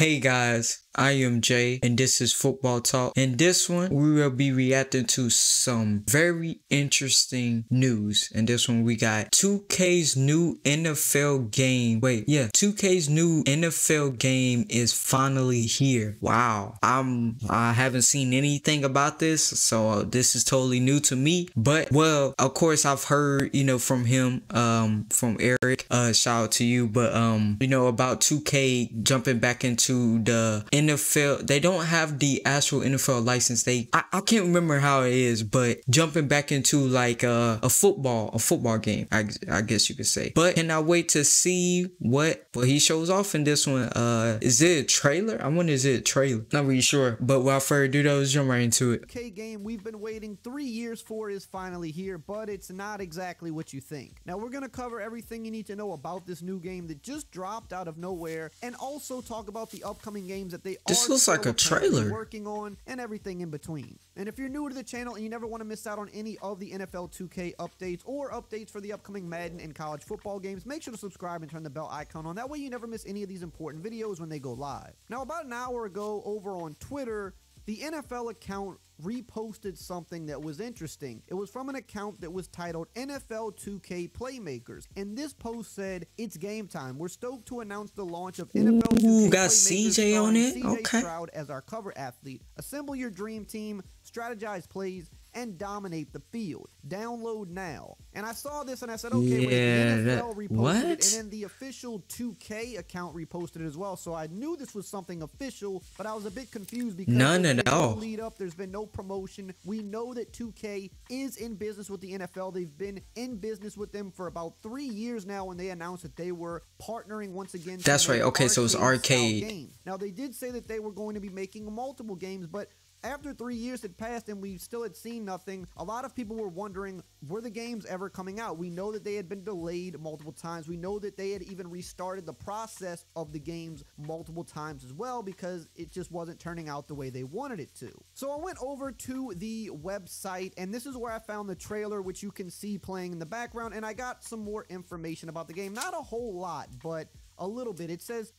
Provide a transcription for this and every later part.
Hey guys, I am Jay and this is Football Talk. In this one, we will be reacting to some very interesting news. In this one, we got 2K's new NFL game. Wait, yeah, 2K's new NFL game is finally here. Wow. I'm I haven't seen anything about this, so this is totally new to me. But well, of course I've heard, you know, from him um from Eric. Uh shout out to you, but um you know about 2K jumping back into to the NFL. They don't have the actual NFL license. They I, I can't remember how it is, but jumping back into like a, a football, a football game, I, I guess you could say. But can I wait to see what what he shows off in this one? Uh, is it a trailer? I wonder is it a trailer? Not really sure. But without further ado, though, let's jump right into it. K game we've been waiting three years for is finally here, but it's not exactly what you think. Now we're gonna cover everything you need to know about this new game that just dropped out of nowhere, and also talk about the upcoming games that they this are looks like a trailer working on and everything in between. And if you're new to the channel and you never want to miss out on any of the NFL 2K updates or updates for the upcoming Madden and college football games, make sure to subscribe and turn the bell icon on. That way you never miss any of these important videos when they go live. Now, about an hour ago over on Twitter, the NFL account reposted something that was interesting. It was from an account that was titled NFL 2K Playmakers, and this post said, "It's game time. We're stoked to announce the launch of NFL 2K Ooh, got CJ on it. CJ okay. Stroud as our cover athlete. Assemble your dream team, strategize plays, and dominate the field. Download now. And I saw this and I said, okay, yeah, wait, the NFL reposted what? it, and then the official 2K account reposted it as well. So I knew this was something official, but I was a bit confused because none at all. No lead up, there's been no promotion. We know that 2K is in business with the NFL. They've been in business with them for about three years now when they announced that they were partnering once again. That's right. Okay, so it's arcade. Now they did say that they were going to be making multiple games, but after three years had passed and we still had seen nothing, a lot of people were wondering were the games ever coming out? We know that they had been delayed multiple times. We know that they had even restarted the process of the games multiple times as well because it just wasn't turning out the way they wanted it to. So I went over to the website and this is where I found the trailer, which you can see playing in the background, and I got some more information about the game. Not a whole lot, but a little bit. It says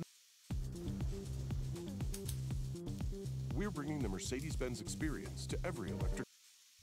we're bringing the Mercedes-Benz experience to every electric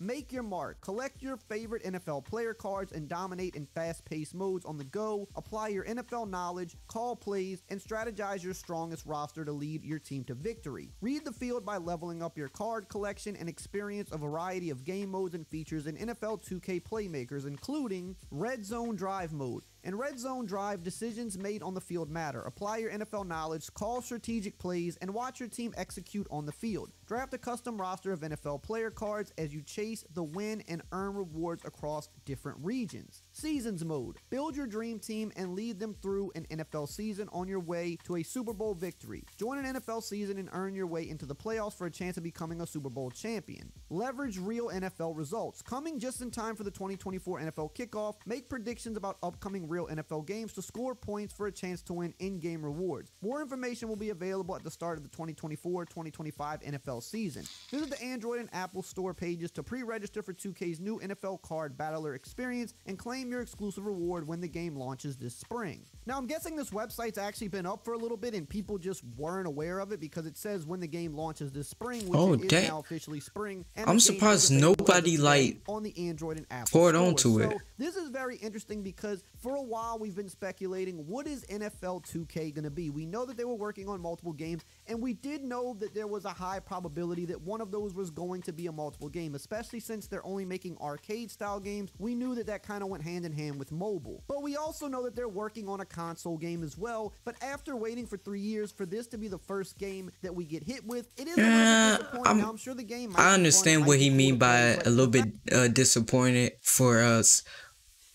Make your mark. Collect your favorite NFL player cards and dominate in fast paced modes on the go. Apply your NFL knowledge, call plays, and strategize your strongest roster to lead your team to victory. Read the field by leveling up your card collection and experience a variety of game modes and features in NFL 2K Playmakers, including Red Zone Drive Mode. In Red Zone Drive, decisions made on the field matter. Apply your NFL knowledge, call strategic plays, and watch your team execute on the field. Draft a custom roster of NFL player cards as you chase the win and earn rewards across different regions. Seasons mode. Build your dream team and lead them through an NFL season on your way to a Super Bowl victory. Join an NFL season and earn your way into the playoffs for a chance of becoming a Super Bowl champion. Leverage real NFL results. Coming just in time for the 2024 NFL kickoff, make predictions about upcoming real NFL games to score points for a chance to win in-game rewards. More information will be available at the start of the 2024-2025 NFL season. Visit the Android and Apple Store pages to pre-register for 2K's new NFL Card Battler experience and claim your exclusive reward when the game launches this spring. Now, I'm guessing this website's actually been up for a little bit and people just weren't aware of it because it says when the game launches this spring, which oh, is now officially spring. I'm surprised nobody like on the Android and Apple poured onto it. So this is very interesting because for a while we've been speculating what is NFL 2K going to be. We know that they were working on multiple games and we did know that there was a high probability that one of those was going to be a multiple game, especially since they're only making arcade style games. We knew that that kind of went hand in hand with mobile. But we also know that they're working on a console game as well. But after waiting for three years for this to be the first game that we get hit with, it is a little disappointing. I'm, now, I'm sure the game. I understand what he mean by a little bit uh, disappointed for us.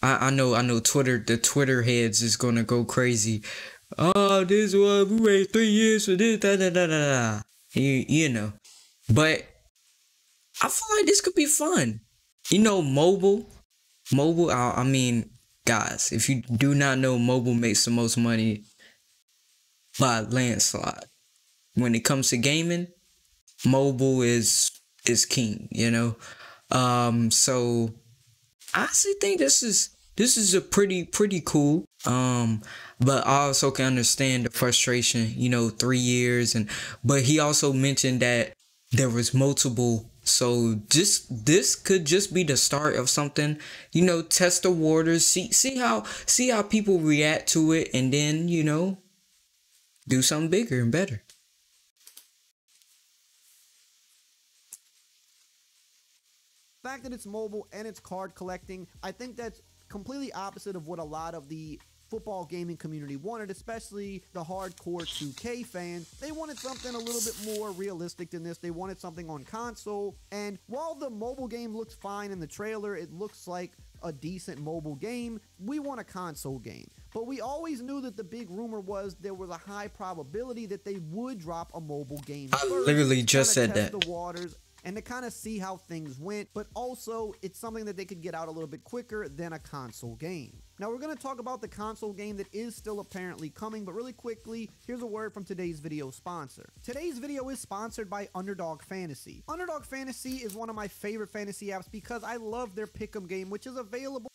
I, I know, I know. Twitter, the Twitter heads is gonna go crazy oh, this was we waited three years for this, da da da da da. You you know, but I feel like this could be fun. You know, mobile, mobile. I, I mean, guys, if you do not know, mobile makes the most money by landslide. When it comes to gaming, mobile is is king. You know, um, so I actually think this is this is a pretty pretty cool Um, but I also can understand the frustration, you know, three years and but he also mentioned that there was multiple so just this could just be the start of something, you know, test the waters, see see how see how people react to it and then, you know, do something bigger and better. fact that it's mobile and it's card collecting, I think that's completely opposite of what a lot of the football gaming community wanted, especially the hardcore 2K fans. They wanted something a little bit more realistic than this. They wanted something on console. And while the mobile game looks fine in the trailer, it looks like a decent mobile game. We want a console game. But we always knew that the big rumor was there was a high probability that they would drop a mobile game. I literally just said that. The waters and to kind of see how things went, but also it's something that they could get out a little bit quicker than a console game. Now we're going to talk about the console game that is still apparently coming, but really quickly, here's a word from today's video sponsor. Today's video is sponsored by Underdog Fantasy. Underdog Fantasy is one of my favorite fantasy apps because I love their pick'em game, which is available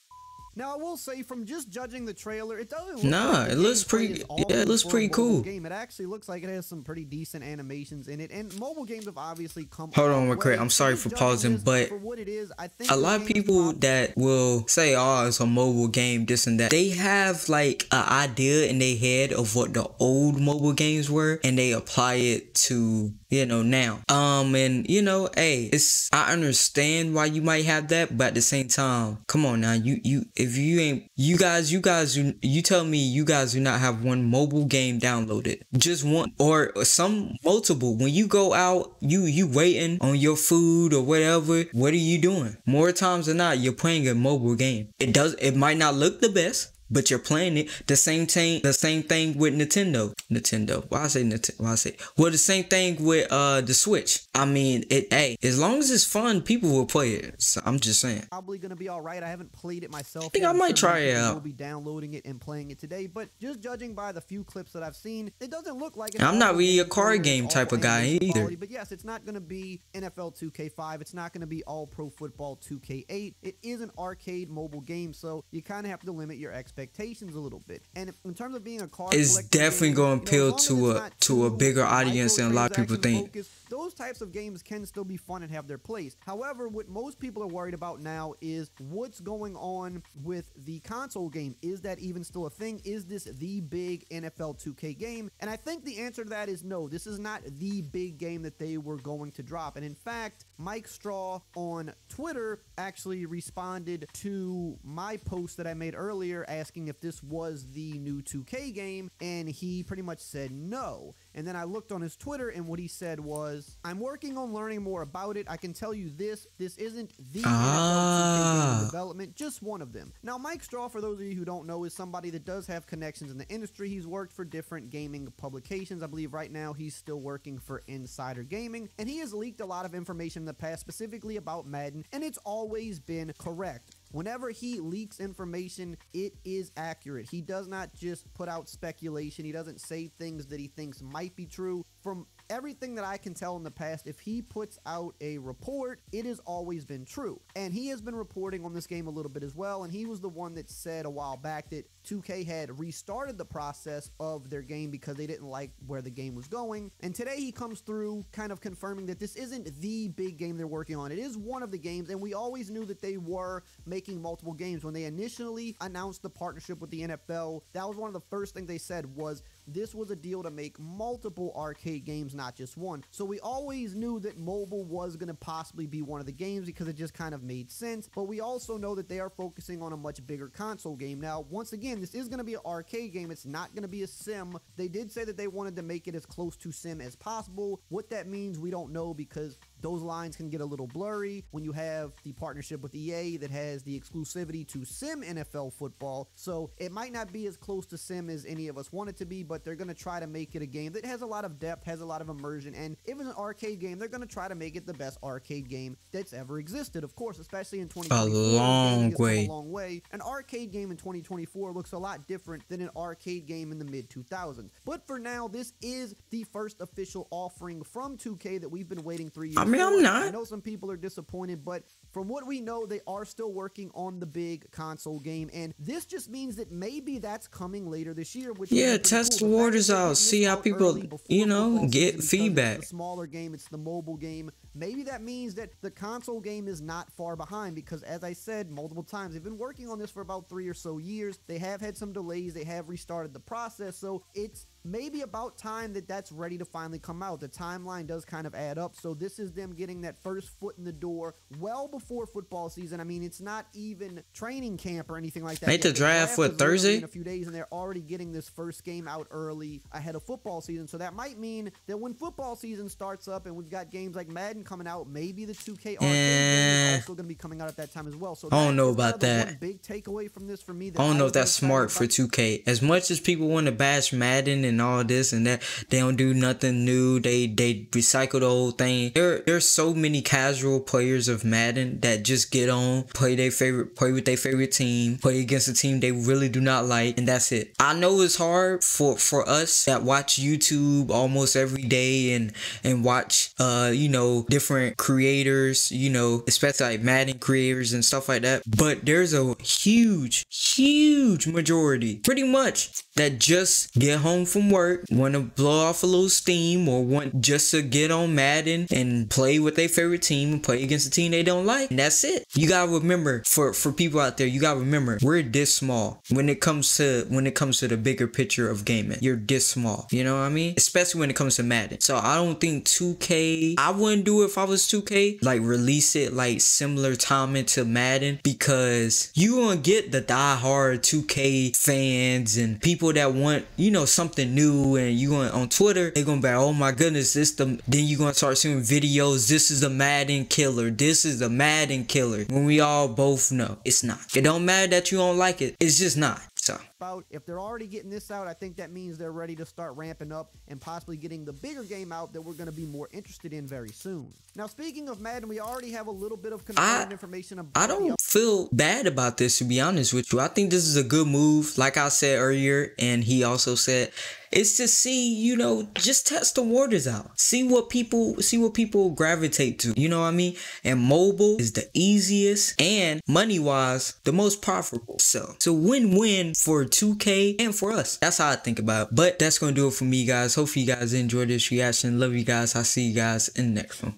now I will say, from just judging the trailer, it doesn't. Look nah, like it looks pretty. Yeah, it looks pretty cool. Game. It actually looks like it has some pretty decent animations in it, and mobile games have obviously come. Hold on, real quick. I'm sorry for pausing, but for what it is, I think a lot of people that will say, "Oh, it's a mobile game, this and that," they have like an idea in their head of what the old mobile games were, and they apply it to you know now. Um, and you know, hey, it's I understand why you might have that, but at the same time, come on now, you you if if you ain't you guys you guys you, you tell me you guys do not have one mobile game downloaded. Just one or some multiple. When you go out you you waiting on your food or whatever. What are you doing? More times than not you're playing a mobile game. It does it might not look the best but you're playing it. The same thing, the same thing with Nintendo. Nintendo. Why I say Nintendo? Why I say? Well, the same thing with uh the Switch. I mean, it. Hey, as long as it's fun, people will play it. So I'm just saying. Probably gonna be all right. I haven't played it myself. I think I might try it out. i'll be downloading it and playing it today. But just judging by the few clips that I've seen, it doesn't look like. I'm not really a card game type of guy either. Quality, but yes, it's not gonna be NFL 2K5. It's not gonna be All Pro Football 2K8. It is an arcade mobile game, so you kind of have to limit your expectations expectations a little bit. And in terms of being a card, it's definitely going to appeal to a to a bigger audience than a lot of people think. Focused, those types of games can still be fun and have their place. However, what most people are worried about now is what's going on with the console game. Is that even still a thing? Is this the big NFL 2K game? And I think the answer to that is no. This is not the big game that they were going to drop. And in fact, Mike Straw on Twitter actually responded to my post that I made earlier asking if this was the new 2K game, and he pretty much said no. And then I looked on his Twitter, and what he said was, I'm working on learning more about it. I can tell you this this isn't the ah. development, just one of them. Now, Mike Straw, for those of you who don't know, is somebody that does have connections in the industry. He's worked for different gaming publications. I believe right now he's still working for Insider Gaming, and he has leaked a lot of information in the past, specifically about Madden, and it's always been correct. Whenever he leaks information, it is accurate. He does not just put out speculation. He doesn't say things that he thinks might be true. From everything that I can tell in the past, if he puts out a report, it has always been true. And he has been reporting on this game a little bit as well. And he was the one that said a while back that 2K had restarted the process of their game because they didn't like where the game was going. And today he comes through kind of confirming that this isn't the big game they're working on. It is one of the games. And we always knew that they were making multiple games. When they initially announced the partnership with the NFL, that was one of the first things they said was this was a deal to make multiple arcade games, not just one. So we always knew that mobile was going to possibly be one of the games because it just kind of made sense. But we also know that they are focusing on a much bigger console game. Now, once again, this is going to be an arcade game. It's not going to be a sim. They did say that they wanted to make it as close to sim as possible. What that means, we don't know because those lines can get a little blurry when you have the partnership with EA that has the exclusivity to sim NFL football. So it might not be as close to sim as any of us want it to be, but they're going to try to make it a game that has a lot of depth, has a lot of immersion, and if it's an arcade game, they're going to try to make it the best arcade game that's ever existed. Of course, especially in 2024. A long way. A long way. An arcade game in 2024 looks a lot different than an arcade game in the mid 2000s. But for now, this is the first official offering from 2K that we've been waiting three years. I mean. I'm not. I know some people are disappointed, but from what we know, they are still working on the big console game, and this just means that maybe that's coming later this year. Which yeah, test cool. the waters out, see how people, you know, get feedback. It's a smaller game, it's the mobile game. Maybe that means that the console game is not far behind because, as I said multiple times, they've been working on this for about three or so years. They have had some delays, they have restarted the process, so it's maybe about time that that's ready to finally come out. The timeline does kind of add up. So this is them getting that first foot in the door well before football season. I mean, it's not even training camp or anything like that. Make the draft, for Thursday in a few days, and they're already getting this first game out early ahead of football season. So that might mean that when football season starts up and we've got games like Madden coming out, maybe the 2K arcade game is also going to be coming out at that time as well. So I don't know about that. big takeaway from this for me. I don't know if that's smart for 2K. As much as people want to bash Madden and and all this and that. They don't do nothing new. They they recycle the whole thing. There there's so many casual players of Madden that just get on, play their favorite, play with their favorite team, play against a team they really do not like, and that's it. I know it's hard for for us that watch YouTube almost every day and and watch uh you know different creators, you know, especially like Madden creators and stuff like that. But there's a huge, huge majority, pretty much, that just get home from work, want to blow off a little steam, or want just to get on Madden and play with their favorite team and play against a team they don't like. And that's it. You gotta remember for for people out there, you gotta remember we're this small when it comes to when it comes to the bigger picture of gaming. You're this small. You know what I mean? Especially when it comes to Madden. So I don't think 2K. I wouldn't do it if I was 2K. Like release it like similar timing to Madden because you gonna get the die-hard 2K fans and people that want you know something new and you going on Twitter, they're gonna be like, oh my goodness, this the then you gonna start seeing videos. This is the Madden killer. This is the Madden killer. When we all both know it's not. It don't matter that you don't like it. It's just not. So about if they're already getting this out, I think that means they're ready to start ramping up and possibly getting the bigger game out that we're going to be more interested in very soon. Now, speaking of Madden, we already have a little bit of confirmed information about. I don't feel bad about this to be honest with you. I think this is a good move, like I said earlier, and he also said is to see, you know, just test the waters out. See what people see what people gravitate to. You know what I mean? And mobile is the easiest and money wise the most profitable. So it's a win-win for 2K and for us. That's how I think about it. But that's gonna do it for me guys. Hopefully you guys enjoyed this reaction. Love you guys. I'll see you guys in the next one.